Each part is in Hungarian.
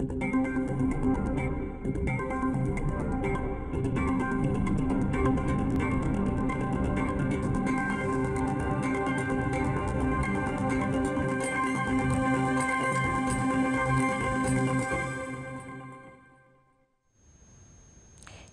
Thank you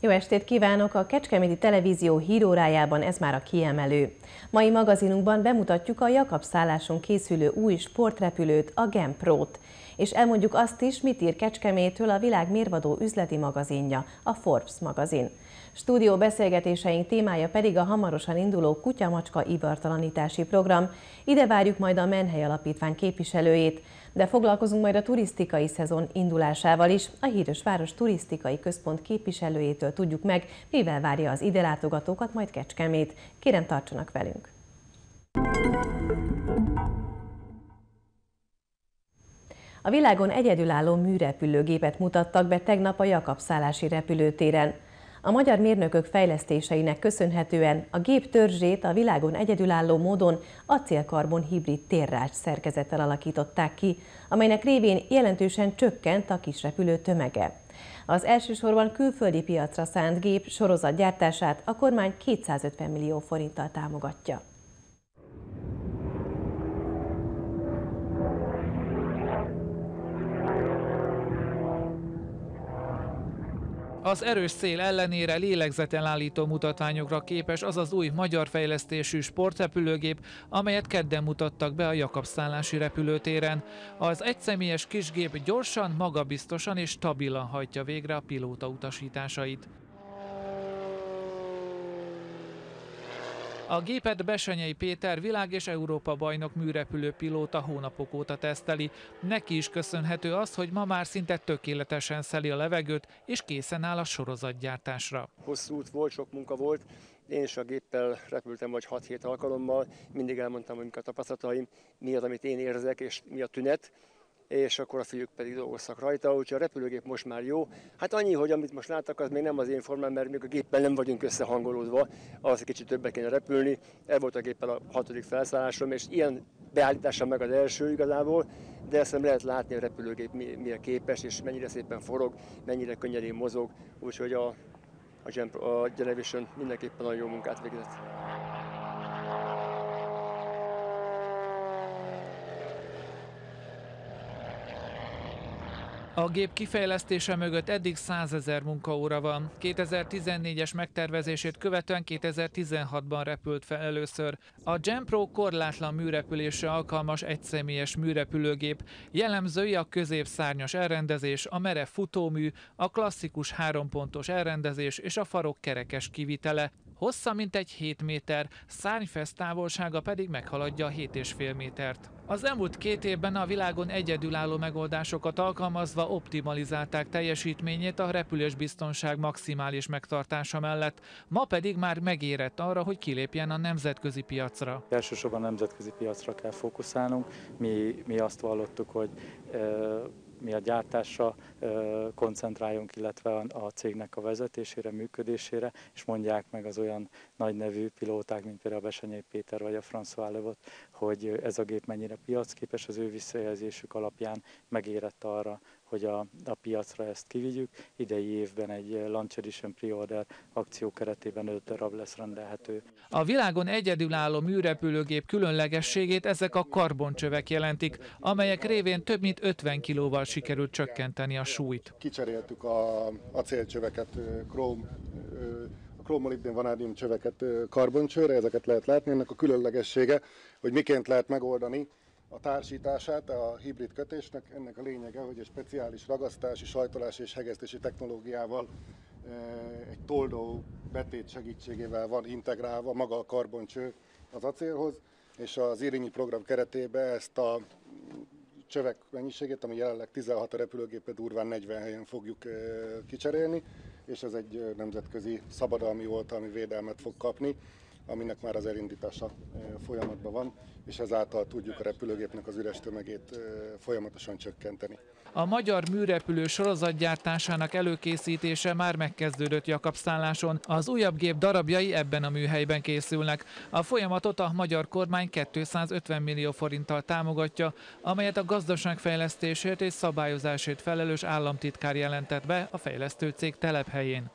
Jó estét kívánok! A Kecskeméti Televízió hírórájában ez már a kiemelő. Mai magazinunkban bemutatjuk a Jakab szálláson készülő új sportrepülőt, a Gempro-t. És elmondjuk azt is, mit ír Kecskemétől a világ mérvadó üzleti magazinja, a Forbes magazin. Stúdió beszélgetéseink témája pedig a hamarosan induló kutyamacska ivartalanítási program. Ide várjuk majd a Menhely Alapítvány képviselőjét, de foglalkozunk majd a turisztikai szezon indulásával is. A Híres Város Turisztikai Központ képviselőjétől tudjuk meg, mivel várja az ide látogatókat majd Kecskemét. Kérem, tartsanak velünk! A világon egyedülálló műrepülőgépet mutattak be tegnap a Jakab szállási repülőtéren. A magyar mérnökök fejlesztéseinek köszönhetően a gép törzsét a világon egyedülálló módon acélkarbon hibrid térrács szerkezettel alakították ki, amelynek révén jelentősen csökkent a kisrepülő tömege. Az elsősorban külföldi piacra szánt gép sorozatgyártását a kormány 250 millió forinttal támogatja. Az erős szél ellenére lélegzetelállító mutatványokra képes az az új magyar fejlesztésű sportrepülőgép, amelyet kedden mutattak be a Jakab szállási repülőtéren. Az egyszemélyes kisgép gyorsan, magabiztosan és stabilan hajtja végre a pilóta utasításait. A gépet Besenyei Péter világ és Európa bajnok műrepülő pilóta hónapok óta teszteli. Neki is köszönhető az, hogy ma már szinte tökéletesen szeli a levegőt, és készen áll a sorozatgyártásra. Hosszú út volt, sok munka volt. Én is a géppel repültem vagy 6-7 alkalommal, mindig elmondtam, hogy mik a tapasztalataim, mi az, amit én érzek, és mi a tünet és akkor a fiúk pedig dolgoztak rajta, úgyhogy a repülőgép most már jó. Hát annyi, hogy amit most láttak, az még nem az én formám, mert még a géppel nem vagyunk összehangolódva, az kicsit többet kéne repülni. El volt a géppel a hatodik felszállásom, és ilyen beállítása meg az első igazából, de ezt nem lehet látni, a repülőgép mire képes, és mennyire szépen forog, mennyire könnyedén mozog, úgyhogy a, a, a Generation mindenképpen nagyon jó munkát végzett. A gép kifejlesztése mögött eddig 100 ezer munkaóra van. 2014-es megtervezését követően 2016-ban repült fel először. A Genpro korlátlan műrepülésre alkalmas egyszemélyes műrepülőgép. Jellemzői a középszárnyas elrendezés, a merev futómű, a klasszikus hárompontos elrendezés és a farok kerekes kivitele. Hossza mintegy 7 méter, szárnyfesz távolsága pedig meghaladja a 7,5 métert. Az elmúlt két évben a világon egyedülálló megoldásokat alkalmazva optimalizálták teljesítményét a repülésbiztonság maximális megtartása mellett, ma pedig már megérett arra, hogy kilépjen a nemzetközi piacra. Elsősorban nemzetközi piacra kell fókuszálnunk. Mi, mi azt vallottuk, hogy mi a gyártásra koncentráljunk, illetve a cégnek a vezetésére, működésére, és mondják meg az olyan nagy nevű pilóták, mint például Besenyei Péter vagy a François Levot, hogy ez a gép mennyire piacképes, az ő visszajelzésük alapján megérett arra, hogy a, a piacra ezt kivigyük. Idei évben egy Launch Edition Pre-Order akció keretében 5 darab lesz rendelhető. A világon egyedülálló műrepülőgép különlegességét ezek a karboncsövek jelentik, amelyek révén több mint 50 kilóval sikerült csökkenteni a súlyt. Kicseréltük a acélcsöveket, króm, a kromolibdén vanádium csöveket karboncsőre, ezeket lehet látni. Ennek a különlegessége, hogy miként lehet megoldani a társítását a hibrid kötésnek. Ennek a lényege, hogy egy speciális ragasztási, sajtolási és hegesztési technológiával egy toldó betét segítségével van integrálva maga a karboncső az acélhoz, és az Irinyi program keretében ezt a csövek mennyiségét, ami jelenleg 16 a repülőgépet durván 40 helyen fogjuk kicserélni, és ez egy nemzetközi szabadalmi oltalmi védelmet fog kapni, aminek már az elindítása folyamatban van, és ezáltal tudjuk a repülőgépnek az üres tömegét folyamatosan csökkenteni. A magyar műrepülő sorozatgyártásának előkészítése már megkezdődött Jakabszálláson. Az újabb gép darabjai ebben a műhelyben készülnek. A folyamatot a magyar kormány 250 millió forinttal támogatja, amelyet a gazdaságfejlesztésért és szabályozásért felelős államtitkár jelentett be a fejlesztő cég telephelyén.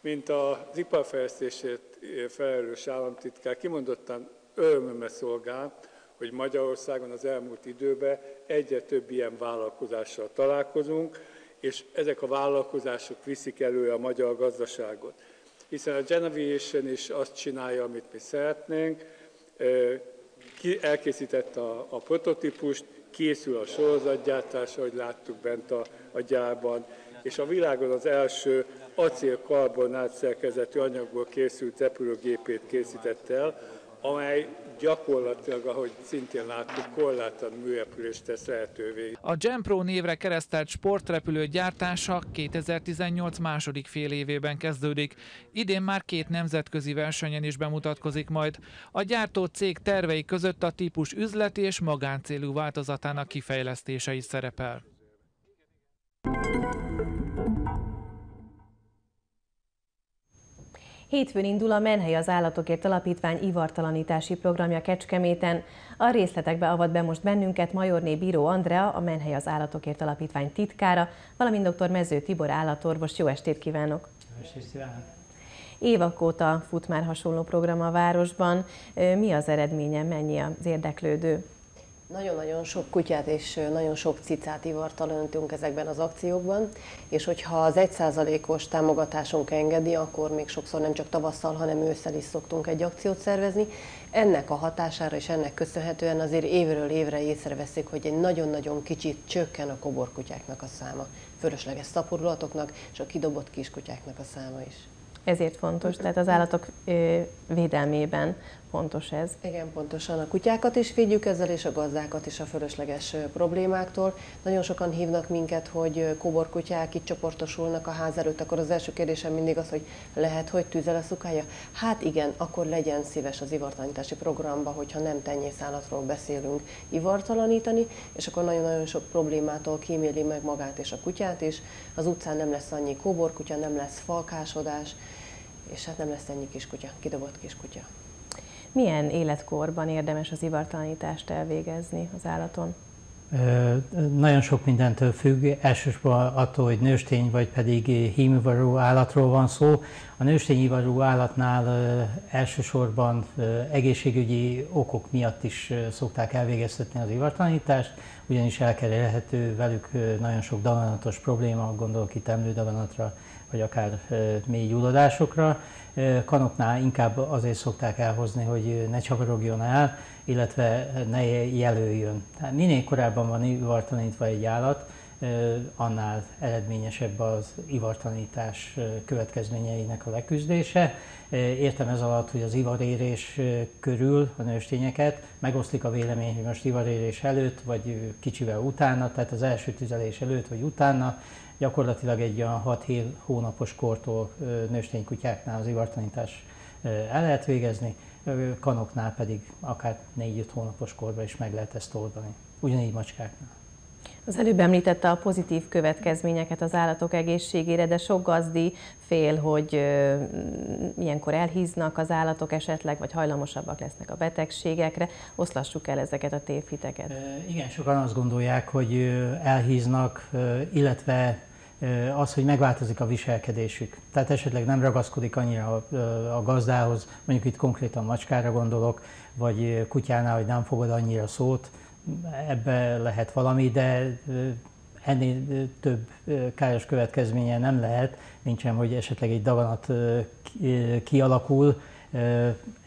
Mint az iparfejlesztésért felelős államtitkár kimondottan örömömre szolgál, hogy Magyarországon az elmúlt időben egyre több ilyen vállalkozással találkozunk, és ezek a vállalkozások viszik elő a magyar gazdaságot. Hiszen a Genavation is azt csinálja, amit mi szeretnénk, elkészítette a, a prototípust, készül a sorozatgyártás, ahogy láttuk bent a, a gyárban, és a világon az első acél-karbonát szerkezetű anyagból készült repülőgépét készítette el, amely gyakorlatilag, ahogy szintén láttuk, korlátlan műrepülést tesz lehetővé. A Gempro névre keresztelt sportrepülő gyártása 2018 második fél évében kezdődik. Idén már két nemzetközi versenyen is bemutatkozik majd. A gyártó cég tervei között a típus üzleti és magáncélú változatának kifejlesztése is szerepel. Hétfőn indul a Menhely az Állatokért Alapítvány ivartalanítási programja Kecskeméten. A részletekbe avat be most bennünket Majorné Bíró Andrea, a Menhely az Állatokért Alapítvány titkára, valamint dr. Mező Tibor állatorvos. Jó estét kívánok! Jó estét kívánok! Évek óta fut már hasonló program a városban. Mi az eredménye, mennyi az érdeklődő? Nagyon-nagyon sok kutyát és nagyon sok cicát ivartal öntünk ezekben az akciókban, és hogyha az 1%-os támogatásunk engedi, akkor még sokszor nem csak tavasszal, hanem ősszel is szoktunk egy akciót szervezni. Ennek a hatására és ennek köszönhetően azért évről évre észreveszik, hogy egy nagyon-nagyon kicsit csökken a koborkutyáknak a száma, fölösleges szaporulatoknak és a kidobott kiskutyáknak a száma is. Ezért fontos, tehát az állatok védelmében fontos ez. Igen, pontosan. A kutyákat is védjük ezzel, és a gazdákat is a fölösleges problémáktól. Nagyon sokan hívnak minket, hogy kóborkutyák itt csoportosulnak a ház előtt, akkor az első kérdésem mindig az, hogy lehet, hogy tűzel a szukája? Hát igen, akkor legyen szíves az ivartalanítási programba, hogyha nem tenyészállatról beszélünk, ivartalanítani, és akkor nagyon-nagyon sok problémától kíméli meg magát és a kutyát is. Az utcán nem lesz annyi kóborkutya, nem lesz falkásodás, és hát nem lesz ennyi kiskutya, kidobott kiskutya. Milyen életkorban érdemes az ivartalanítást elvégezni az állaton? Nagyon sok mindentől függ, elsősorban attól, hogy nőstény vagy pedig hímivarú állatról van szó. A nőstényivarú állatnál elsősorban egészségügyi okok miatt is szokták elvégeztetni az ivartalanítást, ugyanis elkerülhető velük nagyon sok daganatos probléma, gondolok itt emlődaganatra, vagy akár mély gyulladásokra. Kanoknál inkább azért szokták elhozni, hogy ne csavarogjon el, illetve ne jelöljön. Tehát minél korábban van ivartanítva egy állat, annál eredményesebb az ivartanítás következményeinek a leküzdése. Értem ez alatt, hogy az ivarérés körül a nőstényeket megoszlik a vélemény, hogy most ivarérés előtt, vagy kicsivel utána, tehát az első tüzelés előtt, vagy utána, gyakorlatilag egy olyan 6-7 hónapos kortól nősténykutyáknál az ivartanítás el lehet végezni, kanoknál pedig akár 4-5 hónapos korban is meg lehet ezt oldani. Ugyanígy macskáknál. Az előbb említette a pozitív következményeket az állatok egészségére, de sok gazdi fél, hogy ilyenkor elhíznak az állatok esetleg, vagy hajlamosabbak lesznek a betegségekre. Oszlassuk el ezeket a tévhiteket. Igen, sokan azt gondolják, hogy elhíznak, illetve az, hogy megváltozik a viselkedésük. Tehát esetleg nem ragaszkodik annyira a gazdához, mondjuk itt konkrétan macskára gondolok, vagy kutyánál, hogy nem fogod annyira szót, ebbe lehet valami, de ennél több káros következménye nem lehet, nincsen, hogy esetleg egy daganat kialakul,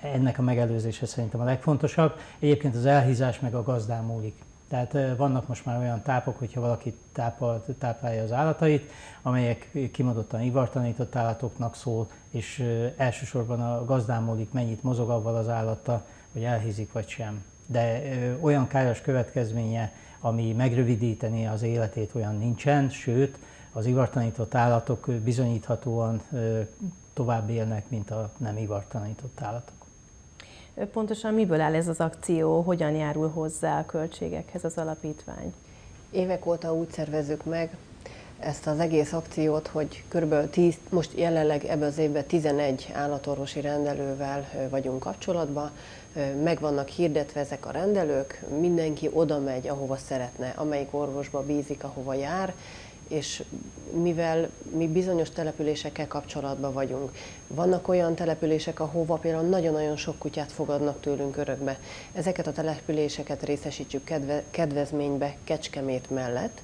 ennek a megelőzése szerintem a legfontosabb. Egyébként az elhízás meg a gazdán múlik. Tehát vannak most már olyan tápok, hogyha valaki tápal, táplálja az állatait, amelyek kimondottan ivartanított állatoknak szól, és elsősorban a gazdán múlik, mennyit mozog avval az állatta, hogy elhízik vagy sem. De olyan káros következménye, ami megrövidíteni az életét, olyan nincsen, sőt, az ivartanított állatok bizonyíthatóan tovább élnek, mint a nem ivartanított állatok. Pontosan miből áll ez az akció, hogyan járul hozzá a költségekhez az alapítvány? Évek óta úgy szervezzük meg ezt az egész akciót, hogy kb. 10, most jelenleg ebben az évben 11 állatorvosi rendelővel vagyunk kapcsolatban, meg vannak hirdetve ezek a rendelők, mindenki oda megy, ahova szeretne, amelyik orvosba bízik, ahova jár, és mivel mi bizonyos településekkel kapcsolatban vagyunk, vannak olyan települések, ahova például nagyon-nagyon sok kutyát fogadnak tőlünk örökbe. Ezeket a településeket részesítjük kedve, kedvezménybe Kecskemét mellett,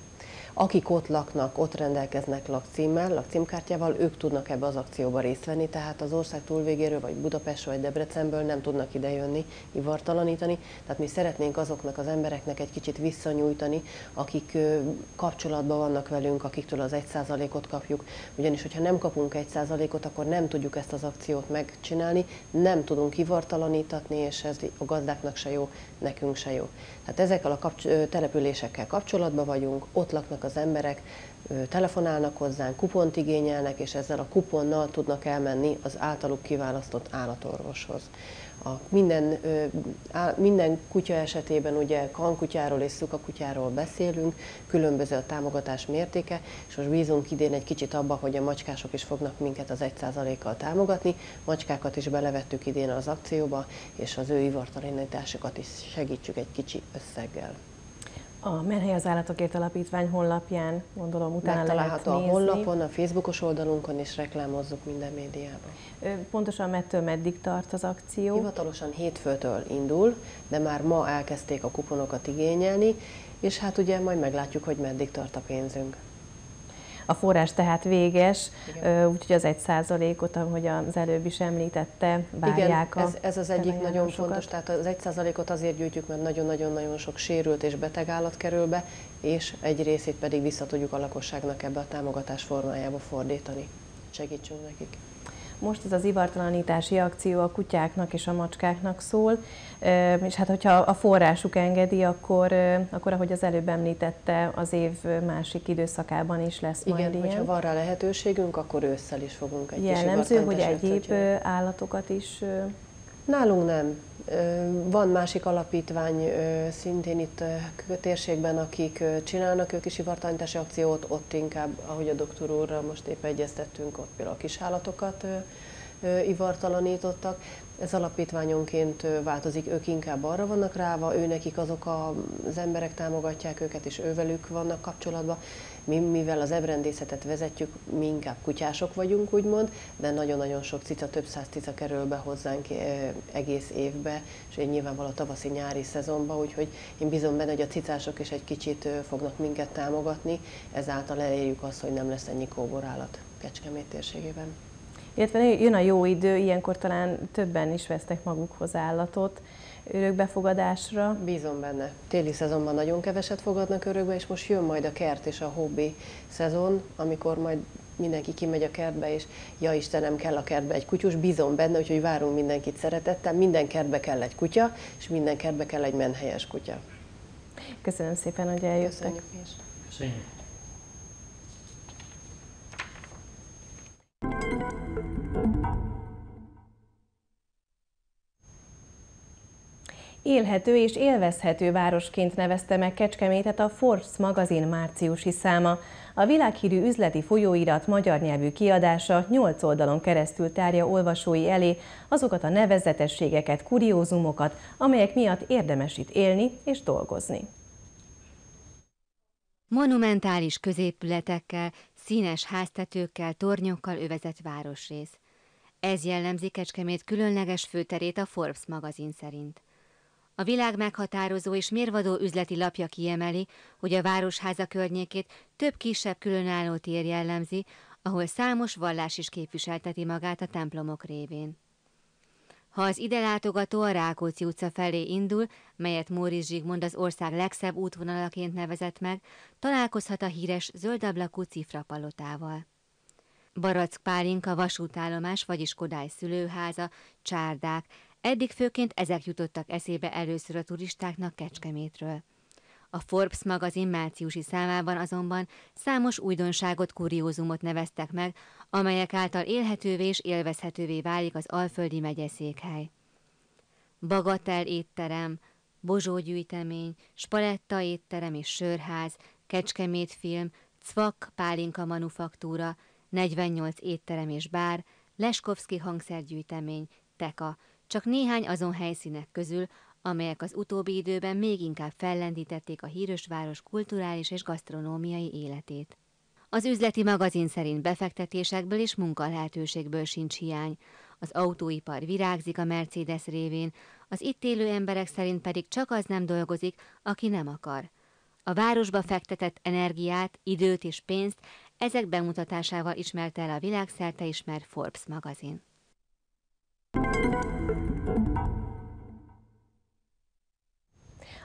akik ott laknak, ott rendelkeznek lakcímmel, lakcímkártyával, ők tudnak ebbe az akcióba részt venni, tehát az ország túlvégéről, vagy Budapestről, vagy Debrecenből nem tudnak idejönni, ivartalanítani. Tehát mi szeretnénk azoknak az embereknek egy kicsit visszanyújtani, akik kapcsolatban vannak velünk, akiktől az 1%-ot kapjuk. Ugyanis, hogyha nem kapunk 1%-ot, akkor nem tudjuk ezt az akciót megcsinálni, nem tudunk ivartalanítatni, és ez a gazdáknak se jó, nekünk se jó. Tehát ezekkel a kapcs- településekkel kapcsolatban vagyunk, ott laknak az emberek, telefonálnak hozzánk, kupont igényelnek, és ezzel a kuponnal tudnak elmenni az általuk kiválasztott állatorvoshoz. A minden, minden kutya esetében ugye kankutyáról és szukakutyáról beszélünk, különböző a támogatás mértéke, és most bízunk idén egy kicsit abba, hogy a macskások is fognak minket az 1%-kal támogatni. Macskákat is belevettük idén az akcióba, és az ő ivartalanításokat is segítsük egy kicsi összeggel. A Menhely az Állatokért Alapítvány honlapján, gondolom, utána Megtalálható lehet a honlapon, a Facebookos oldalunkon, és reklámozzuk minden médiában. Pontosan mettől meddig tart az akció? Hivatalosan hétfőtől indul, de már ma elkezdték a kuponokat igényelni, és hát ugye majd meglátjuk, hogy meddig tart a pénzünk. A forrás tehát véges, úgyhogy az egy százalékot, ahogy az előbb is említette, várják Igen, ez, ez az egyik nagyon fontos, tehát az egy százalékot azért gyűjtjük, mert nagyon-nagyon-nagyon sok sérült és beteg állat kerül be, és egy részét pedig vissza tudjuk a lakosságnak ebbe a támogatás formájába fordítani. Segítsünk nekik. Most ez az ivartalanítási akció a kutyáknak és a macskáknak szól, és hát hogyha a forrásuk engedi, akkor, akkor ahogy az előbb említette, az év másik időszakában is lesz Igen, majd ilyen. hogyha van rá lehetőségünk, akkor ősszel is fogunk egy Jellemző, hogy egyéb állatokat is Nálunk nem. Van másik alapítvány szintén itt térségben, akik csinálnak ők is ivartalanítási akciót, ott inkább, ahogy a doktor úrral most épp egyeztettünk, ott például a kisállatokat ivartalanítottak. Ez alapítványonként változik, ők inkább arra vannak ráva, ő nekik azok az emberek támogatják őket, és ővelük vannak kapcsolatban. Mi, mivel az ebrendészetet vezetjük, mi inkább kutyások vagyunk, úgymond, de nagyon-nagyon sok cica, több száz cica kerül be hozzánk egész évbe, és én nyilvánvalóan a tavaszi-nyári szezonban, úgyhogy én bízom benne, hogy a cicások is egy kicsit fognak minket támogatni, ezáltal elérjük azt, hogy nem lesz ennyi kóborállat Kecskemét térségében. Illetve jön a jó idő, ilyenkor talán többen is vesztek magukhoz állatot örökbefogadásra. Bízom benne. Téli szezonban nagyon keveset fogadnak örökbe, és most jön majd a kert és a hobbi szezon, amikor majd mindenki kimegy a kertbe, és ja Istenem, kell a kertbe egy kutyus, bízom benne, úgyhogy várunk mindenkit szeretettel. Minden kertbe kell egy kutya, és minden kertbe kell egy menhelyes kutya. Köszönöm szépen, hogy eljöttek. Köszönjük. Köszönjük. Élhető és élvezhető városként nevezte meg Kecskemétet a Forbes magazin márciusi száma. A világhírű üzleti folyóirat magyar nyelvű kiadása 8 oldalon keresztül tárja olvasói elé azokat a nevezetességeket, kuriózumokat, amelyek miatt érdemes itt élni és dolgozni. Monumentális középületekkel, színes háztetőkkel, tornyokkal övezett városrész. Ez jellemzi Kecskemét különleges főterét a Forbes magazin szerint. A világ meghatározó és mérvadó üzleti lapja kiemeli, hogy a városháza környékét több kisebb különálló tér jellemzi, ahol számos vallás is képviselteti magát a templomok révén. Ha az ide látogató a Rákóczi utca felé indul, melyet Móris Zsigmond az ország legszebb útvonalaként nevezett meg, találkozhat a híres zöldablakú cifrapalotával. Barack Pálinka vasútállomás, vagyis Kodály szülőháza, csárdák, Eddig főként ezek jutottak eszébe először a turistáknak Kecskemétről. A Forbes magazin márciusi számában azonban számos újdonságot, kuriózumot neveztek meg, amelyek által élhetővé és élvezhetővé válik az Alföldi megyeszékhely. Bagatel étterem, Bozsó gyűjtemény, Spaletta étterem és sörház, Kecskemét film, Cvak Pálinka Manufaktúra, 48 étterem és bár, Leskovszki hangszergyűjtemény, Teka, csak néhány azon helyszínek közül, amelyek az utóbbi időben még inkább fellendítették a híres város kulturális és gasztronómiai életét. Az üzleti magazin szerint befektetésekből és munkalehetőségből sincs hiány. Az autóipar virágzik a Mercedes révén, az itt élő emberek szerint pedig csak az nem dolgozik, aki nem akar. A városba fektetett energiát, időt és pénzt ezek bemutatásával ismerte el a világszerte ismert Forbes magazin.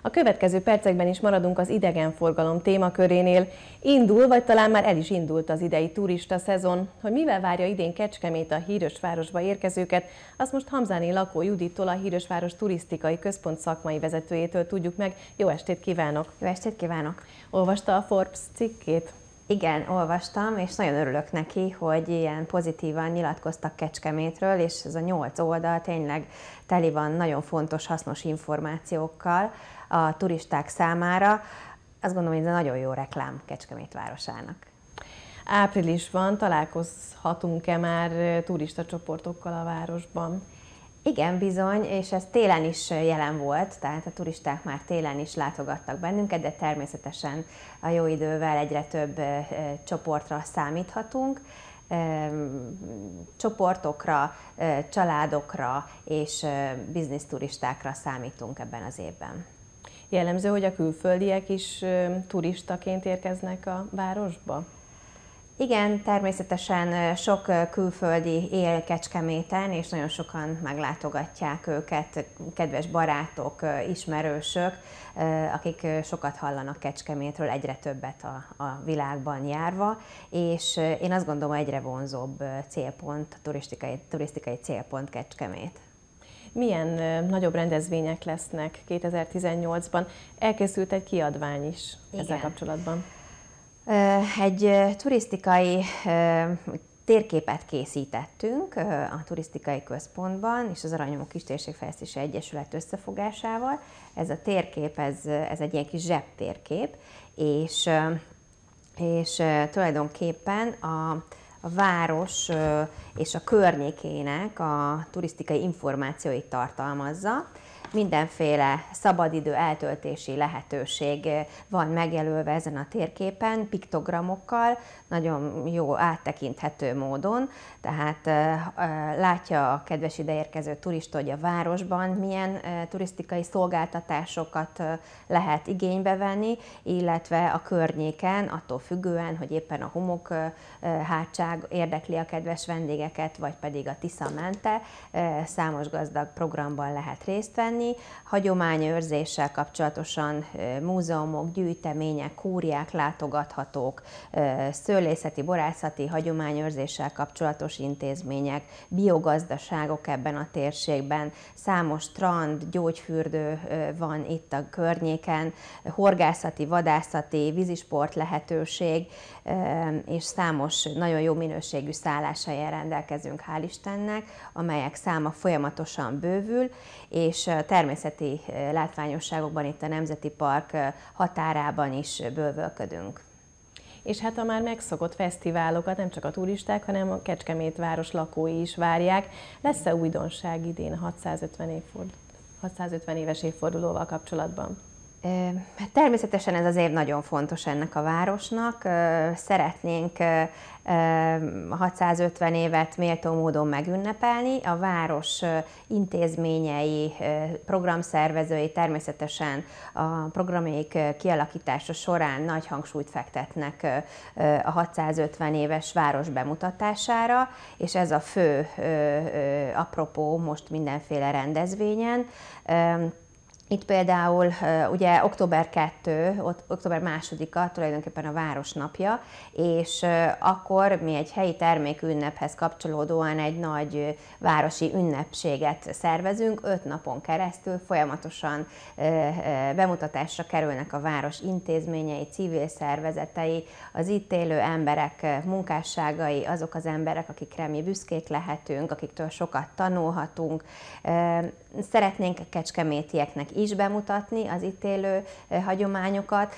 A következő percekben is maradunk az idegenforgalom témakörénél. Indul, vagy talán már el is indult az idei turista szezon. Hogy mivel várja idén Kecskemét a Hírösvárosba érkezőket, azt most Hamzáni lakó Judittól, a Hírösváros turisztikai központ szakmai vezetőjétől tudjuk meg. Jó estét kívánok! Jó estét kívánok! Olvasta a Forbes cikkét? Igen, olvastam, és nagyon örülök neki, hogy ilyen pozitívan nyilatkoztak Kecskemétről, és ez a nyolc oldal tényleg teli van nagyon fontos, hasznos információkkal a turisták számára. Azt gondolom, hogy ez nagyon jó reklám Kecskemét városának. Április van, találkozhatunk-e már turista csoportokkal a városban? Igen, bizony, és ez télen is jelen volt, tehát a turisták már télen is látogattak bennünket, de természetesen a jó idővel egyre több csoportra számíthatunk csoportokra, családokra és bizniszturistákra számítunk ebben az évben. Jellemző, hogy a külföldiek is turistaként érkeznek a városba? Igen, természetesen sok külföldi él Kecskeméten, és nagyon sokan meglátogatják őket, kedves barátok, ismerősök, akik sokat hallanak Kecskemétről, egyre többet a, a világban járva, és én azt gondolom, egyre vonzóbb célpont, turisztikai, turisztikai célpont Kecskemét milyen nagyobb rendezvények lesznek 2018-ban. Elkészült egy kiadvány is Igen. ezzel kapcsolatban. Egy turisztikai térképet készítettünk a turisztikai központban és az Aranyomok Kistérségfejlesztési Egyesület összefogásával. Ez a térkép, ez, ez egy ilyen kis zsebtérkép, és, és tulajdonképpen a, a város és a környékének a turisztikai információit tartalmazza. Mindenféle szabadidő eltöltési lehetőség van megjelölve ezen a térképen, piktogramokkal, nagyon jó áttekinthető módon, tehát látja a kedves ideérkező turista, hogy a városban milyen turisztikai szolgáltatásokat lehet igénybe venni, illetve a környéken, attól függően, hogy éppen a homok hátság érdekli a kedves vendégeket, vagy pedig a Tisza mente, számos gazdag programban lehet részt venni. Hagyományőrzéssel kapcsolatosan múzeumok, gyűjtemények, kúriák látogathatók, szőlészeti, borászati hagyományőrzéssel kapcsolatos intézmények, biogazdaságok ebben a térségben, számos strand, gyógyfürdő van itt a környéken, horgászati, vadászati, vízisport lehetőség, és számos nagyon jó minőségű szálláshelyel rendelkezünk, hál' Istennek, amelyek száma folyamatosan bővül, és természeti látványosságokban itt a Nemzeti Park határában is bővölködünk és hát a már megszokott fesztiválokat nem csak a turisták, hanem a Kecskemét város lakói is várják. Lesz-e újdonság idén a 650, évford, 650 éves évfordulóval kapcsolatban? Hát természetesen ez az év nagyon fontos ennek a városnak. Szeretnénk 650 évet méltó módon megünnepelni. A város intézményei, programszervezői természetesen a programjaik kialakítása során nagy hangsúlyt fektetnek a 650 éves város bemutatására, és ez a fő apropó most mindenféle rendezvényen. Itt például ugye október 2, október 2-a tulajdonképpen a városnapja, és akkor mi egy helyi termékünnephez kapcsolódóan egy nagy városi ünnepséget szervezünk, öt napon keresztül folyamatosan bemutatásra kerülnek a város intézményei, civil szervezetei, az itt élő emberek munkásságai, azok az emberek, akikre mi büszkék lehetünk, akiktől sokat tanulhatunk. Szeretnénk a kecskemétieknek is bemutatni az itt élő hagyományokat,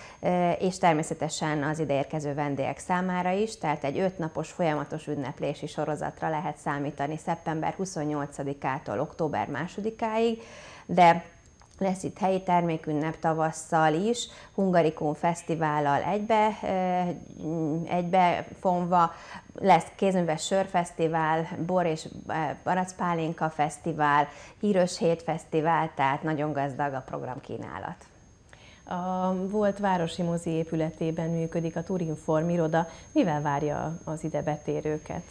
és természetesen az ideérkező vendégek számára is, tehát egy ötnapos folyamatos ünneplési sorozatra lehet számítani szeptember 28-ától október 2-áig, de lesz itt helyi termékünnep tavasszal is, Hungarikon Fesztivállal egybe, egybe fonva, lesz kézműves sörfesztivál, bor és baracpálinka fesztivál, híros hét fesztivál, tehát nagyon gazdag a programkínálat. A volt Városi Mozi épületében működik a Turinform iroda. Mivel várja az ide betérőket?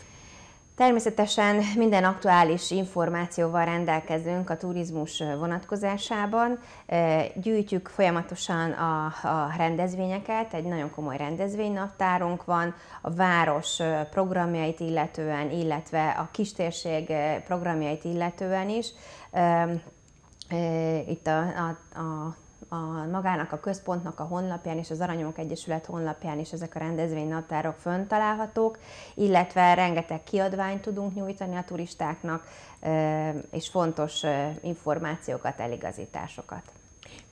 Természetesen minden aktuális információval rendelkezünk a turizmus vonatkozásában. Gyűjtjük folyamatosan a, a rendezvényeket, egy nagyon komoly rendezvénynaptárunk van, a város programjait illetően, illetve a kistérség programjait illetően is. Itt a, a, a a magának a központnak a honlapján és az Aranyomok Egyesület honlapján is ezek a rendezvénynaptárok fönn találhatók, illetve rengeteg kiadványt tudunk nyújtani a turistáknak, és fontos információkat, eligazításokat.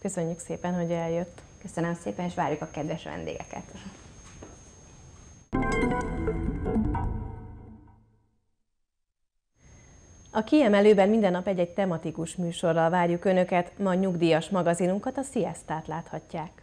Köszönjük szépen, hogy eljött. Köszönöm szépen, és várjuk a kedves vendégeket. A kiemelőben minden nap egy-egy tematikus műsorral várjuk Önöket, ma nyugdíjas magazinunkat, a Siestát láthatják.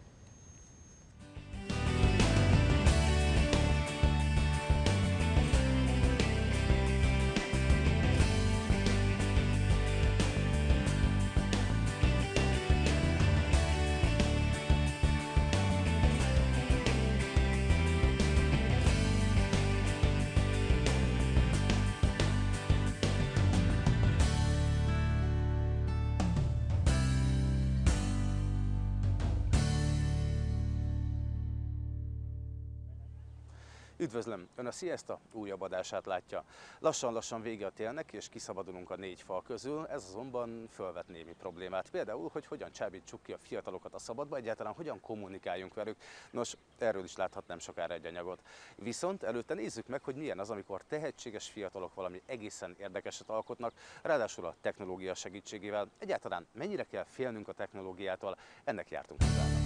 Üdvözlöm! Ön a Siesta újabb adását látja. Lassan-lassan vége a télnek, és kiszabadulunk a négy fal közül, ez azonban fölvet némi problémát. Például, hogy hogyan csábítsuk ki a fiatalokat a szabadba, egyáltalán hogyan kommunikáljunk velük. Nos, erről is láthatnám sokára egy anyagot. Viszont előtte nézzük meg, hogy milyen az, amikor tehetséges fiatalok valami egészen érdekeset alkotnak, ráadásul a technológia segítségével. Egyáltalán mennyire kell félnünk a technológiától, ennek jártunk utána.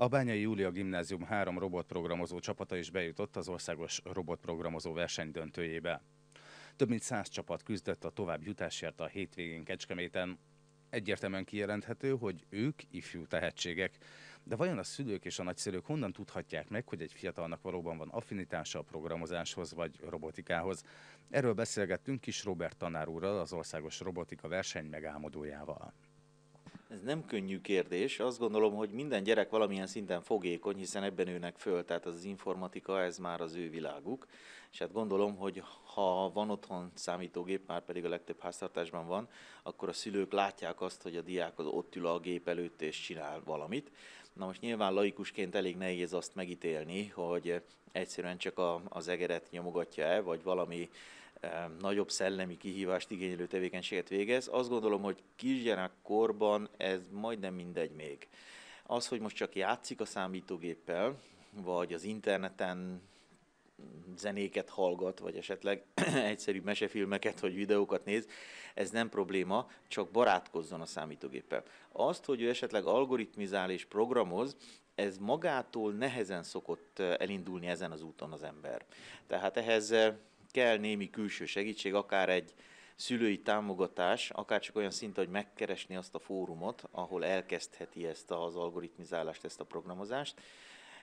A Bányai Júlia Gimnázium három robotprogramozó csapata is bejutott az országos robotprogramozó verseny döntőjébe. Több mint száz csapat küzdött a tovább jutásért a hétvégén Kecskeméten. Egyértelműen kijelenthető, hogy ők ifjú tehetségek. De vajon a szülők és a nagyszülők honnan tudhatják meg, hogy egy fiatalnak valóban van affinitása a programozáshoz vagy robotikához? Erről beszélgettünk Kis Robert tanár az országos robotika verseny megálmodójával. Ez nem könnyű kérdés. Azt gondolom, hogy minden gyerek valamilyen szinten fogékony, hiszen ebben őnek föl, tehát az informatika, ez már az ő világuk. És hát gondolom, hogy ha van otthon számítógép, már pedig a legtöbb háztartásban van, akkor a szülők látják azt, hogy a diák az ott ül a gép előtt és csinál valamit. Na most nyilván laikusként elég nehéz azt megítélni, hogy egyszerűen csak a, az egeret nyomogatja-e, vagy valami nagyobb szellemi kihívást igénylő tevékenységet végez. Azt gondolom, hogy kisgyerekkorban ez majdnem mindegy még. Az, hogy most csak játszik a számítógéppel, vagy az interneten zenéket hallgat, vagy esetleg egyszerű mesefilmeket, vagy videókat néz, ez nem probléma, csak barátkozzon a számítógéppel. Azt, hogy ő esetleg algoritmizál és programoz, ez magától nehezen szokott elindulni ezen az úton az ember. Tehát ehhez kell némi külső segítség, akár egy szülői támogatás, akár csak olyan szint, hogy megkeresni azt a fórumot, ahol elkezdheti ezt az algoritmizálást, ezt a programozást,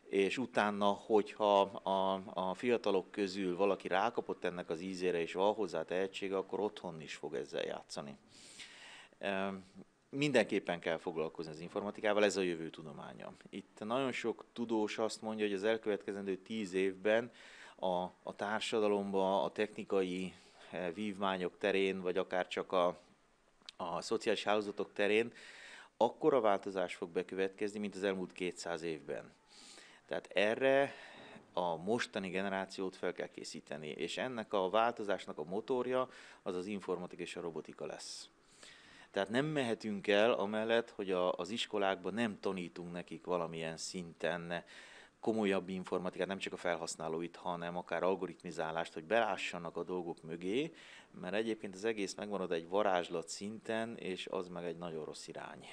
és utána, hogyha a, a fiatalok közül valaki rákapott ennek az ízére, és van hozzá tehetsége, akkor otthon is fog ezzel játszani. Mindenképpen kell foglalkozni az informatikával, ez a jövő tudománya. Itt nagyon sok tudós azt mondja, hogy az elkövetkezendő tíz évben a, a társadalomba, a technikai eh, vívmányok terén, vagy akár csak a, a szociális hálózatok terén, akkora változás fog bekövetkezni, mint az elmúlt 200 évben. Tehát erre a mostani generációt fel kell készíteni, és ennek a változásnak a motorja az az informatika és a robotika lesz. Tehát nem mehetünk el amellett, hogy a, az iskolákban nem tanítunk nekik valamilyen szinten komolyabb informatikát, nem csak a felhasználóit, hanem akár algoritmizálást, hogy belássanak a dolgok mögé, mert egyébként az egész megmarad egy varázslat szinten, és az meg egy nagyon rossz irány.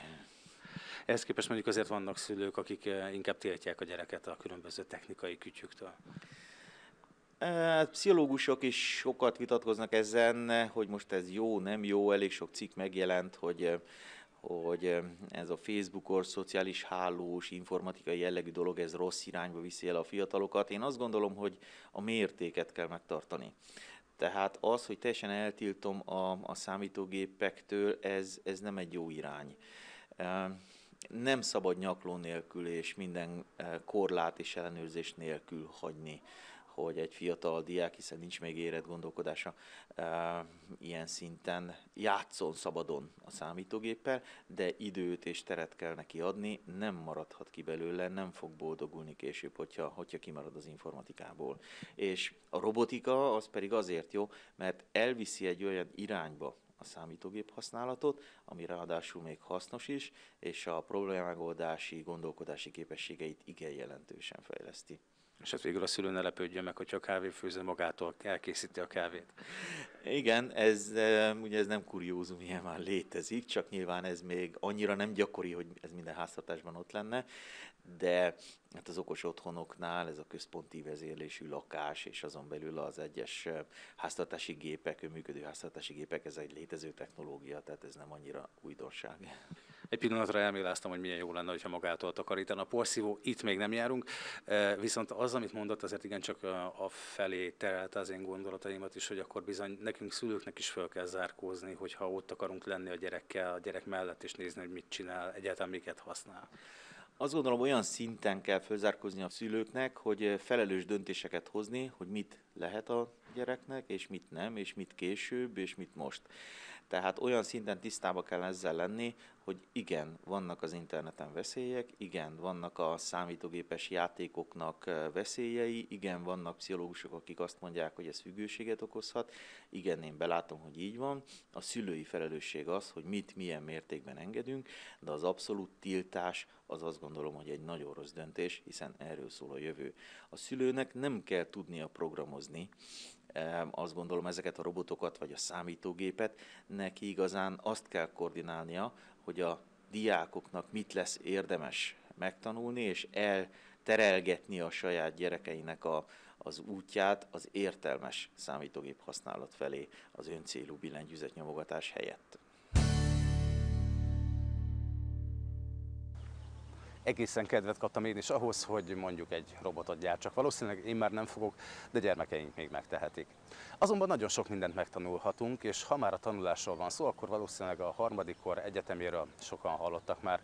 Ehhez képest mondjuk azért vannak szülők, akik eh, inkább tiltják a gyereket a különböző technikai kütyüktől. Eh, pszichológusok is sokat vitatkoznak ezen, hogy most ez jó, nem jó, elég sok cikk megjelent, hogy eh, hogy ez a Facebookos, szociális hálós, informatikai jellegű dolog, ez rossz irányba viszi el a fiatalokat. Én azt gondolom, hogy a mértéket kell megtartani. Tehát az, hogy teljesen eltiltom a, a számítógépektől, ez, ez nem egy jó irány. Nem szabad nyakló nélkül és minden korlát és ellenőrzés nélkül hagyni hogy egy fiatal diák, hiszen nincs még érett gondolkodása, e, ilyen szinten játszon szabadon a számítógéppel, de időt és teret kell neki adni, nem maradhat ki belőle, nem fog boldogulni később, hogyha, hogyha kimarad az informatikából. És a robotika az pedig azért jó, mert elviszi egy olyan irányba, a számítógép használatot, ami ráadásul még hasznos is, és a problémagoldási, gondolkodási képességeit igen jelentősen fejleszti. És hát végül a szülő ne lepődjön meg, hogyha a kávéfőző magától elkészíti a kávét. Igen, ez ugye ez nem kuriózum, ilyen már létezik, csak nyilván ez még annyira nem gyakori, hogy ez minden háztartásban ott lenne, de hát az okos otthonoknál ez a központi vezérlésű lakás, és azon belül az egyes háztartási gépek, működő háztartási gépek, ez egy létező technológia, tehát ez nem annyira újdonság. Egy pillanatra elméláztam, hogy milyen jó lenne, hogyha magától takarítana a porszívó. Itt még nem járunk, viszont az, amit mondott, azért igencsak a felé terelte az én gondolataimat is, hogy akkor bizony nekünk szülőknek is fel kell zárkózni, hogyha ott akarunk lenni a gyerekkel, a gyerek mellett, és nézni, hogy mit csinál, egyáltalán miket használ. Azt gondolom, olyan szinten kell fölzárkozni a szülőknek, hogy felelős döntéseket hozni, hogy mit lehet a gyereknek, és mit nem, és mit később, és mit most. Tehát olyan szinten tisztába kell ezzel lenni, hogy igen, vannak az interneten veszélyek, igen, vannak a számítógépes játékoknak veszélyei, igen, vannak pszichológusok, akik azt mondják, hogy ez függőséget okozhat, igen, én belátom, hogy így van. A szülői felelősség az, hogy mit, milyen mértékben engedünk, de az abszolút tiltás az azt gondolom, hogy egy nagyon rossz döntés, hiszen erről szól a jövő. A szülőnek nem kell tudnia programozni, azt gondolom ezeket a robotokat vagy a számítógépet, neki igazán azt kell koordinálnia, hogy a diákoknak mit lesz érdemes megtanulni, és elterelgetni a saját gyerekeinek a, az útját az értelmes számítógép használat felé az öncélú billentyűzet nyomogatás helyett. Egészen kedvet kaptam én is ahhoz, hogy mondjuk egy robotot gyártsak. Valószínűleg én már nem fogok, de gyermekeink még megtehetik. Azonban nagyon sok mindent megtanulhatunk, és ha már a tanulásról van szó, akkor valószínűleg a harmadik kor egyeteméről sokan hallottak már.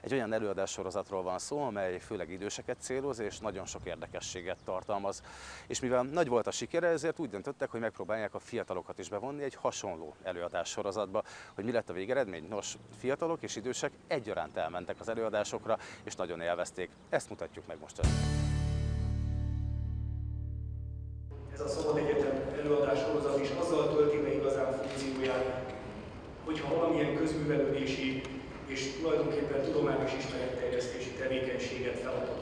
Egy olyan előadássorozatról van szó, amely főleg időseket céloz, és nagyon sok érdekességet tartalmaz. És mivel nagy volt a sikere, ezért úgy döntöttek, hogy megpróbálják a fiatalokat is bevonni egy hasonló előadássorozatba. Hogy mi lett a végeredmény? Nos, fiatalok és idősek egyaránt elmentek az előadásokra, és nagyon élvezték. Ezt mutatjuk meg most. Ez a Szabad Egyetem előadássorozat is azzal tölti be igazán funkcióját, hogyha valamilyen közművelődési és tulajdonképpen tudományos ismeretterjesztési tevékenységet feladatot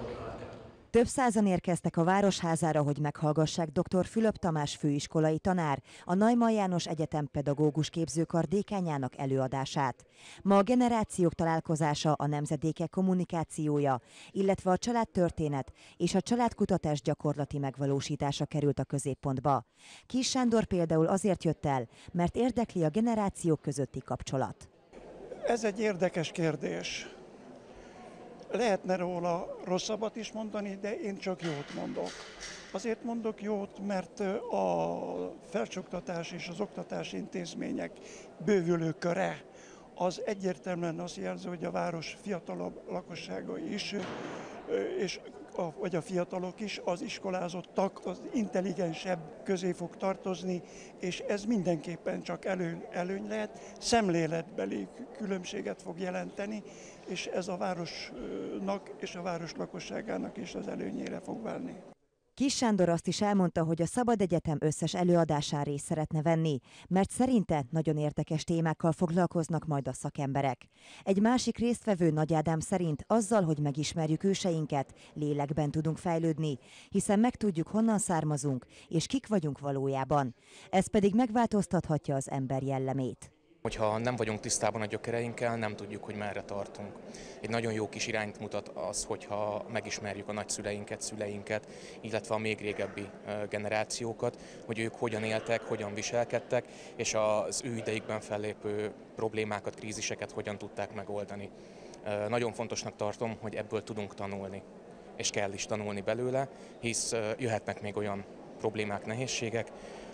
több százan érkeztek a Városházára, hogy meghallgassák dr. Fülöp Tamás főiskolai tanár, a Najman János Egyetem pedagógus képzőkar dékányának előadását. Ma a generációk találkozása, a nemzedékek kommunikációja, illetve a családtörténet és a családkutatás gyakorlati megvalósítása került a középpontba. Kis Sándor például azért jött el, mert érdekli a generációk közötti kapcsolat. Ez egy érdekes kérdés Lehetne róla rosszabbat is mondani, de én csak jót mondok. Azért mondok jót, mert a felsőoktatás és az oktatási intézmények bővülő köre az egyértelműen azt jelzi, hogy a város fiatalabb lakossága is, és vagy a fiatalok is, az iskolázottak, az intelligensebb közé fog tartozni, és ez mindenképpen csak előny, előny lehet, szemléletbeli különbséget fog jelenteni, és ez a városnak és a város lakosságának is az előnyére fog válni. Kis Sándor azt is elmondta, hogy a Szabad Egyetem összes előadásán részt szeretne venni, mert szerinte nagyon érdekes témákkal foglalkoznak majd a szakemberek. Egy másik résztvevő Nagy Ádám szerint azzal, hogy megismerjük őseinket, lélekben tudunk fejlődni, hiszen megtudjuk, honnan származunk, és kik vagyunk valójában. Ez pedig megváltoztathatja az ember jellemét. Hogyha nem vagyunk tisztában a gyökereinkkel, nem tudjuk, hogy merre tartunk. Egy nagyon jó kis irányt mutat az, hogyha megismerjük a nagyszüleinket, szüleinket, illetve a még régebbi generációkat, hogy ők hogyan éltek, hogyan viselkedtek, és az ő ideigben fellépő problémákat, kríziseket hogyan tudták megoldani. Nagyon fontosnak tartom, hogy ebből tudunk tanulni, és kell is tanulni belőle, hisz jöhetnek még olyan problémák, nehézségek,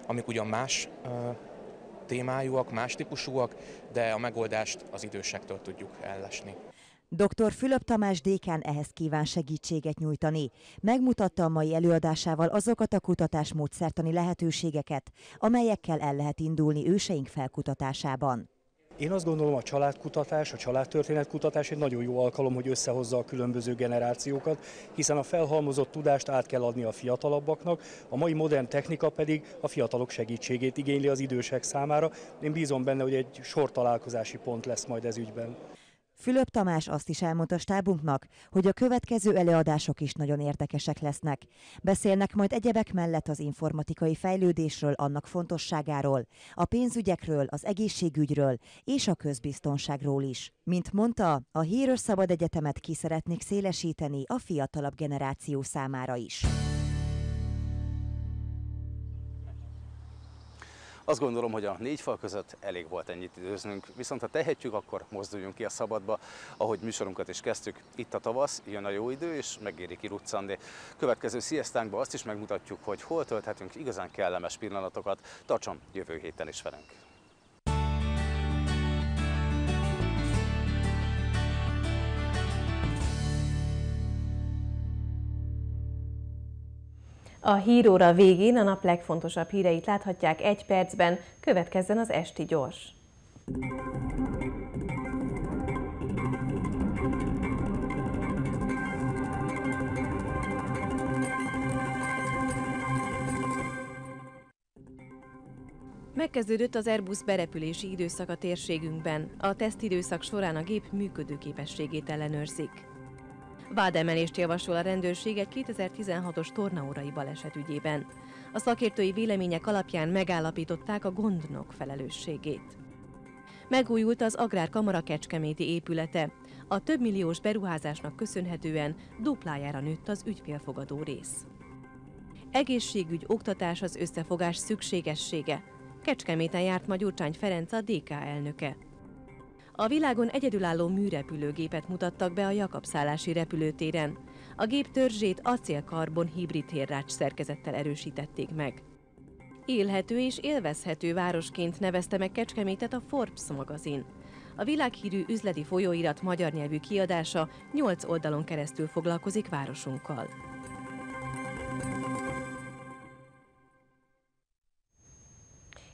amik ugyan más témájúak, más típusúak, de a megoldást az idősektől tudjuk ellesni. Dr. Fülöp Tamás dékán ehhez kíván segítséget nyújtani. Megmutatta a mai előadásával azokat a kutatásmódszertani lehetőségeket, amelyekkel el lehet indulni őseink felkutatásában. Én azt gondolom, a családkutatás, a családtörténetkutatás egy nagyon jó alkalom, hogy összehozza a különböző generációkat, hiszen a felhalmozott tudást át kell adni a fiatalabbaknak, a mai modern technika pedig a fiatalok segítségét igényli az idősek számára. Én bízom benne, hogy egy sor találkozási pont lesz majd ez ügyben. Fülöp Tamás azt is elmondta stábunknak, hogy a következő előadások is nagyon érdekesek lesznek. Beszélnek majd egyebek mellett az informatikai fejlődésről, annak fontosságáról, a pénzügyekről, az egészségügyről és a közbiztonságról is. Mint mondta, a Hírös Szabad Egyetemet ki szeretnék szélesíteni a fiatalabb generáció számára is. Azt gondolom, hogy a négy fal között elég volt ennyit időznünk, viszont ha tehetjük, akkor mozduljunk ki a szabadba, ahogy műsorunkat is kezdtük. Itt a tavasz, jön a jó idő, és megéri kiruccanni. Következő sziasztánkban azt is megmutatjuk, hogy hol tölthetünk igazán kellemes pillanatokat. Tartson jövő héten is velünk! A híróra végén a nap legfontosabb híreit láthatják egy percben, következzen az Esti Gyors. Megkezdődött az Airbus berepülési időszak a térségünkben. A tesztidőszak során a gép működőképességét ellenőrzik. Vádemelést javasol a rendőrség egy 2016-os tornaórai baleset ügyében. A szakértői vélemények alapján megállapították a gondnok felelősségét. Megújult az Agrárkamara Kecskeméti épülete. A több milliós beruházásnak köszönhetően duplájára nőtt az ügyfélfogadó rész. Egészségügy, oktatás az összefogás szükségessége. Kecskeméten járt Magyurcsány Ferenc a DK elnöke. A világon egyedülálló műrepülőgépet mutattak be a Jakab-szállási repülőtéren. A gép törzsét acélkarbon hibrid hérrács szerkezettel erősítették meg. Élhető és élvezhető városként nevezte meg Kecskemétet a Forbes magazin. A világhírű üzleti folyóirat magyar nyelvű kiadása 8 oldalon keresztül foglalkozik városunkkal.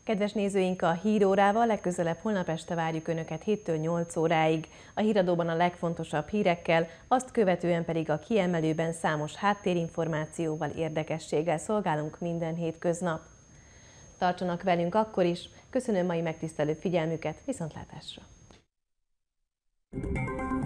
Kedves nézőink, a hírórával legközelebb holnap este várjuk Önöket 7-től 8 óráig. A híradóban a legfontosabb hírekkel, azt követően pedig a kiemelőben számos háttérinformációval, érdekességgel szolgálunk minden hétköznap. Tartsanak velünk akkor is, köszönöm mai megtisztelő figyelmüket, viszontlátásra! thank you